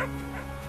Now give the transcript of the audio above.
Ha ha ha!